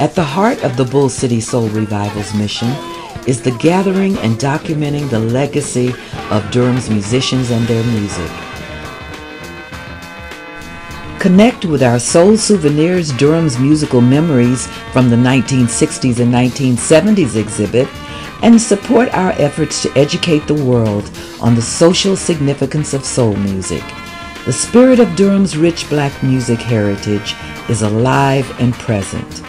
At the heart of the Bull City Soul Revival's mission is the gathering and documenting the legacy of Durham's musicians and their music. Connect with our Soul Souvenirs Durham's Musical Memories from the 1960s and 1970s exhibit and support our efforts to educate the world on the social significance of soul music. The spirit of Durham's rich black music heritage is alive and present.